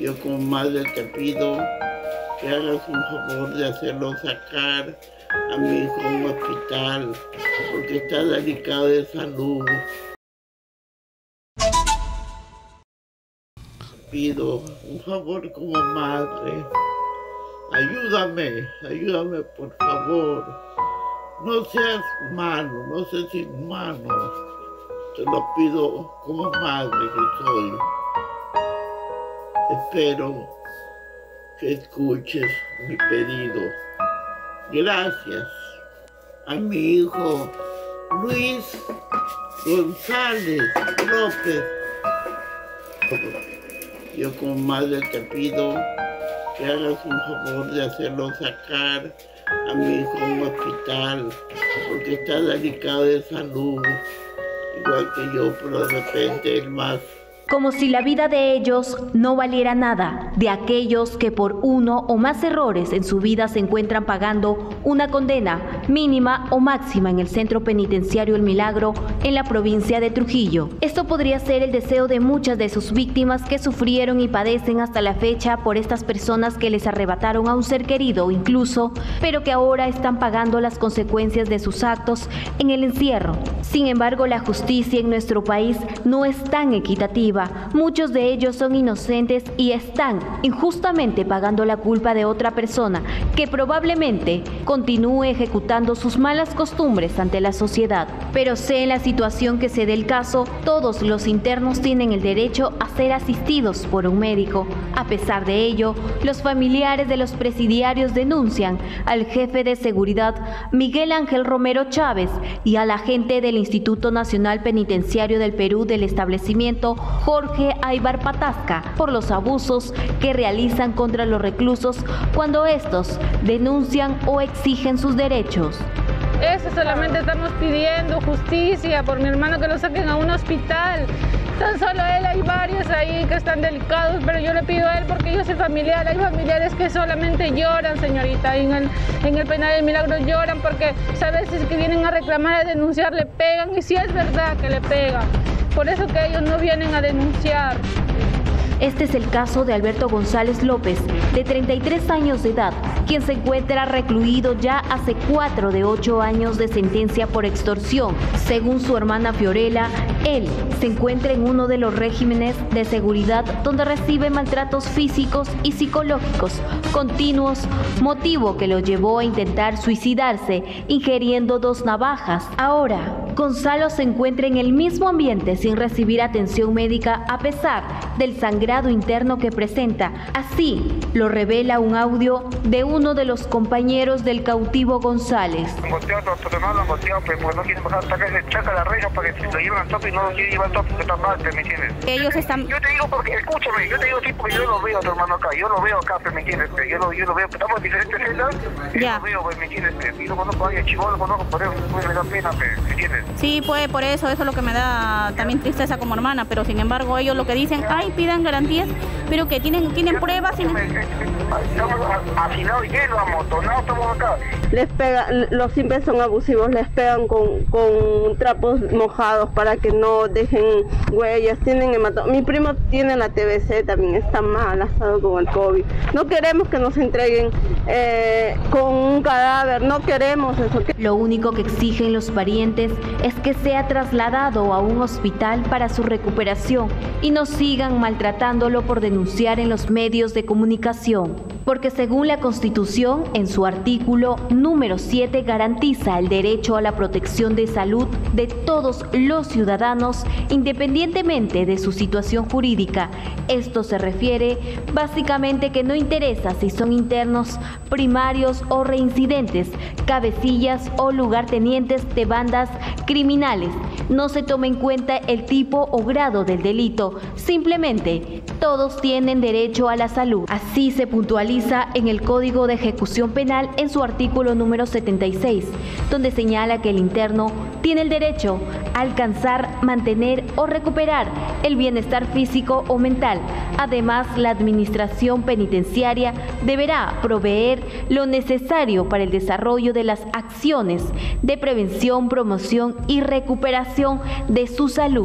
Yo como madre te pido que hagas un favor de hacerlo sacar a mi hijo a un hospital porque está delicado de salud. Pido un favor como madre. Ayúdame, ayúdame por favor. No seas malo, no seas inhumano. Te lo pido como madre que soy. Espero que escuches mi pedido. Gracias a mi hijo Luis González López. Yo como madre te pido que hagas un favor de hacerlo sacar a mi hijo a un hospital porque está delicado de salud, igual que yo, pero de repente el más como si la vida de ellos no valiera nada, de aquellos que por uno o más errores en su vida se encuentran pagando una condena mínima o máxima en el centro penitenciario El Milagro en la provincia de Trujillo. Esto podría ser el deseo de muchas de sus víctimas que sufrieron y padecen hasta la fecha por estas personas que les arrebataron a un ser querido incluso, pero que ahora están pagando las consecuencias de sus actos en el encierro. Sin embargo, la justicia en nuestro país no es tan equitativa Muchos de ellos son inocentes y están injustamente pagando la culpa de otra persona que probablemente continúe ejecutando sus malas costumbres ante la sociedad. Pero sé en la situación que se dé el caso, todos los internos tienen el derecho a ser asistidos por un médico. A pesar de ello, los familiares de los presidiarios denuncian al jefe de seguridad Miguel Ángel Romero Chávez y al agente del Instituto Nacional Penitenciario del Perú del establecimiento Jorge Aybar Patasca por los abusos que realizan contra los reclusos cuando estos denuncian o exigen sus derechos. Eso solamente estamos pidiendo justicia por mi hermano que lo saquen a un hospital. Tan solo él, hay varios ahí que están delicados, pero yo le pido a él porque yo soy familiar. Hay familiares que solamente lloran, señorita. en el, en el penal del milagro lloran porque sabes es que vienen a reclamar, a denunciar, le pegan. Y si es verdad que le pegan. Por eso que ellos no vienen a denunciar. Este es el caso de Alberto González López, de 33 años de edad, quien se encuentra recluido ya hace cuatro de ocho años de sentencia por extorsión. Según su hermana Fiorella, él se encuentra en uno de los regímenes de seguridad donde recibe maltratos físicos y psicológicos continuos, motivo que lo llevó a intentar suicidarse ingiriendo dos navajas. Ahora, Gonzalo se encuentra en el mismo ambiente sin recibir atención médica a pesar del sangrado interno que presenta. Así lo revela un audio de uno de los compañeros del cautivo González. Ellos están... Yo te digo porque, escúchame, yo te digo tipo yo lo veo a tu hermano acá, yo lo veo acá, ¿me entiendes? Yo lo, yo lo veo, estamos en diferentes celdas, ya. yo lo veo, ¿me entiendes? Yo lo conozco a chivo, lo conozco, por eso me da pena, ¿me entiendes? Sí, pues por eso, eso es lo que me da también tristeza como hermana, pero sin embargo ellos lo que dicen, ay, pidan garantías, pero que tienen tienen pruebas. Sin... Les pegan, los simples son abusivos, les pegan con, con trapos mojados para que no dejen huellas, tienen hematoma. Mi primo tiene la TBC, también está mal, ha estado con el COVID. No queremos que nos entreguen eh, con un cadáver, no queremos eso. Lo único que exigen los parientes es que sea trasladado a un hospital para su recuperación y no sigan maltratándolo por denunciar en los medios de comunicación porque según la Constitución, en su artículo número 7 garantiza el derecho a la protección de salud de todos los ciudadanos independientemente de su situación jurídica. Esto se refiere básicamente que no interesa si son internos, primarios o reincidentes, cabecillas o lugartenientes de bandas criminales. No se toma en cuenta el tipo o grado del delito, simplemente todos tienen derecho a la salud. Así se puntualiza en el Código de Ejecución Penal en su artículo número 76, donde señala que el interno tiene el derecho a alcanzar, mantener o recuperar el bienestar físico o mental. Además, la administración penitenciaria deberá proveer lo necesario para el desarrollo de las acciones de prevención, promoción y recuperación de su salud.